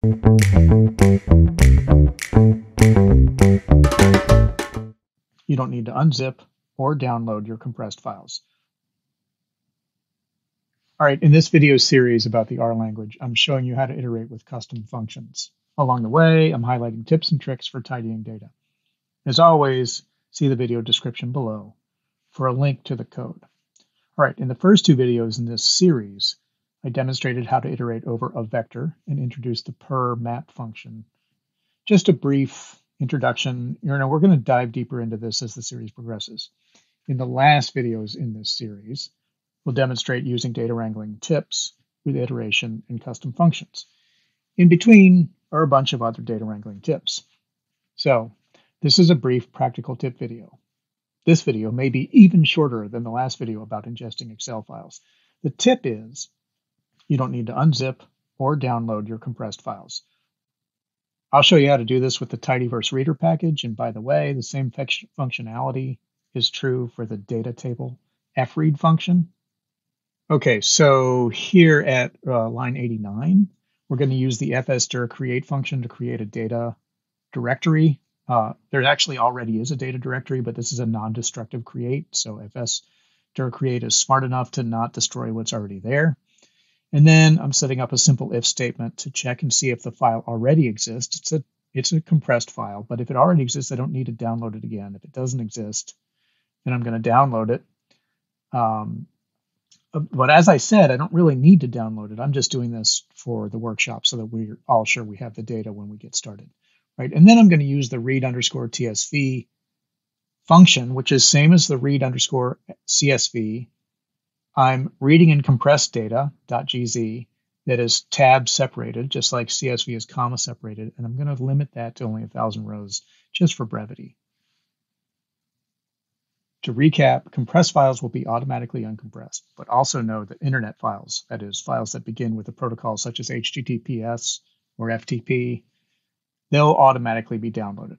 You don't need to unzip or download your compressed files. All right, in this video series about the R language, I'm showing you how to iterate with custom functions. Along the way, I'm highlighting tips and tricks for tidying data. As always, see the video description below for a link to the code. All right, in the first two videos in this series, I demonstrated how to iterate over a vector and introduced the purrr map function. Just a brief introduction. You know, we're going to dive deeper into this as the series progresses. In the last videos in this series, we'll demonstrate using data wrangling tips with iteration and custom functions. In between are a bunch of other data wrangling tips. So this is a brief practical tip video. This video may be even shorter than the last video about ingesting Excel files. The tip is you don't need to unzip or download your compressed files. I'll show you how to do this with the Tidyverse readr package. And by the way, the same functionality is true for the data.table fread function. Okay, so here at uh, line 89, we're going to use the fsdir create function to create a data directory. Uh, there actually already is a data directory, but this is a non-destructive create. So fsdir create is smart enough to not destroy what's already there. And then I'm setting up a simple if statement to check and see if the file already exists. It's a it's a compressed file, but if it already exists, I don't need to download it again. If it doesn't exist, then I'm going to download it. Um, uh, but as I said, I don't really need to download it. I'm just doing this for the workshop so that we're all sure we have the data when we get started, right? And then I'm going to use the read underscore TSV function, which is same as the read underscore CSV I'm reading in compressed data.gz that is tab separated, just like CSV is comma separated, and I'm going to limit that to only 1,000 rows just for brevity. To recap, compressed files will be automatically uncompressed, but also know that internet files, that is, files that begin with a protocol such as HTTPS or FTP, they'll automatically be downloaded.